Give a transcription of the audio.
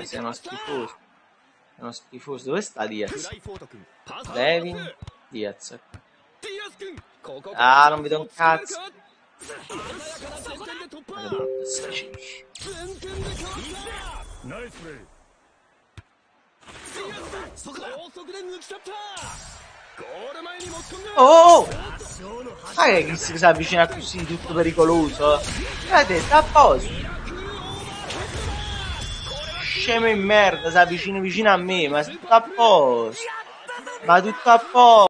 Cioè, sei uno schifoso. Sei uno schifoso. Dove sta Diaz? Devin? Diaz. Ah, non vedo un cazzo. Oh! Ma ah, che si avvicina così tutto pericoloso? Guardate, sta apposta! Scemo in merda, si avvicina vicino a me, ma sta a posto. Ma tutto a posto.